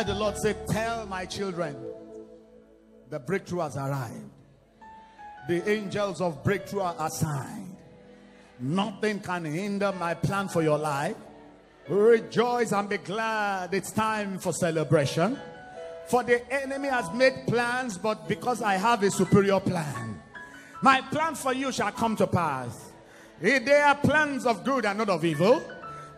heard the Lord say, Tell my children, the breakthrough has arrived. The angels of breakthrough are assigned. Nothing can hinder my plan for your life. Rejoice and be glad. It's time for celebration. For the enemy has made plans, but because I have a superior plan, my plan for you shall come to pass. They are plans of good and not of evil.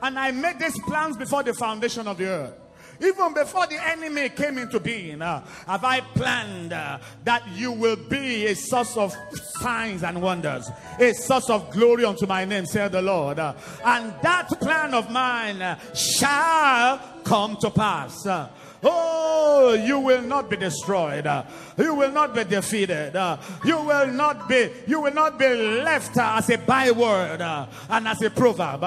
And I made these plans before the foundation of the earth. Even before the enemy came into being, uh, have I planned uh, that you will be a source of signs and wonders, a source of glory unto my name, said the Lord. Uh, and that plan of mine uh, shall come to pass. Uh, Oh, you will not be destroyed. You will not be defeated. You will not be you will not be left as a byword and as a proverb.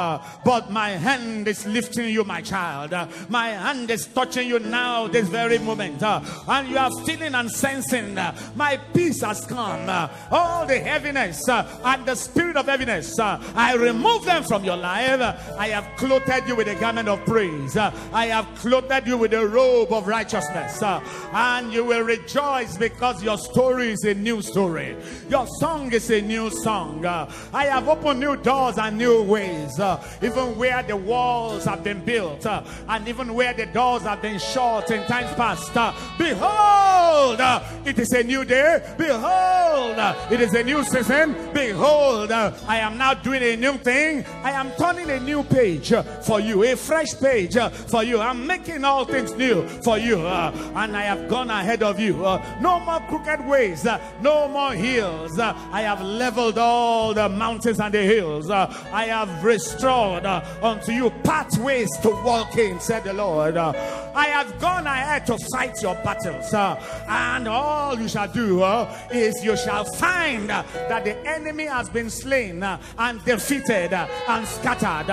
but my hand is lifting you, my child. My hand is touching you now, this very moment. and you are feeling and sensing my peace has come. All the heaviness and the spirit of heaviness, I remove them from your life. I have clothed you with a garment of praise. I have clothed you with a robe of righteousness. And you will rejoice because your story is a new story. Your song is a new song. I have opened new doors and new ways. Uh, even where the walls have been built uh, and even where the doors have been shut in times past. Uh, behold, it is a new day. Behold, it is a new season. Behold, I am now doing a new thing. I am turning a new page for you, a fresh page for you. I'm making all things new for you, uh, and I have gone ahead of you. Uh, no more crooked ways, uh, no more hills. Uh, I have leveled all the mountains and the hills. Uh, I have restored uh, unto you pathways to walk in, said the Lord. Uh, I have gone ahead to fight your battles, and all you shall do is you shall find that the enemy has been slain and defeated and scattered.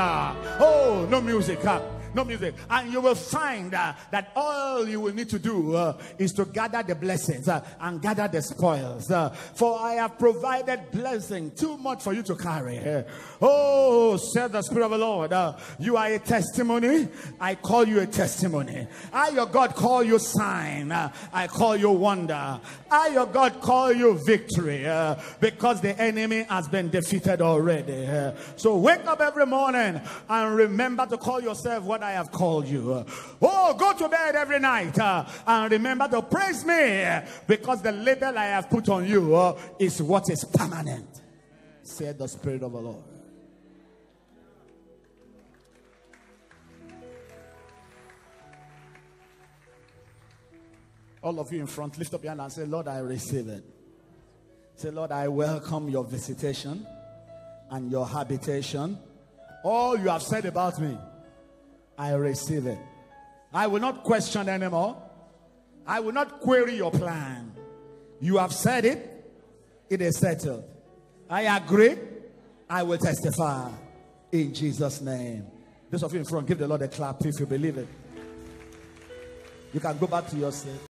oh, no music. No music. And you will find uh, that all you will need to do uh, is to gather the blessings uh, and gather the spoils. Uh, for I have provided blessing too much for you to carry. Oh, said the Spirit of the Lord, uh, you are a testimony. I call you a testimony. I, your God, call you sign. Uh, I call you wonder. I, your God, call you victory because the enemy has been defeated already. So wake up every morning and remember to call yourself what I have called you. Oh, go to bed every night uh, and remember to praise me because the label I have put on you uh, is what is permanent, said the Spirit of the Lord. All of you in front, lift up your hand and say, Lord, I receive it. Say, Lord, I welcome your visitation and your habitation. All you have said about me, I receive it. I will not question anymore. I will not query your plan. You have said it, it is settled. I agree. I will testify in Jesus' name. Those of you in front, give the Lord a clap if you believe it. You can go back to your seat.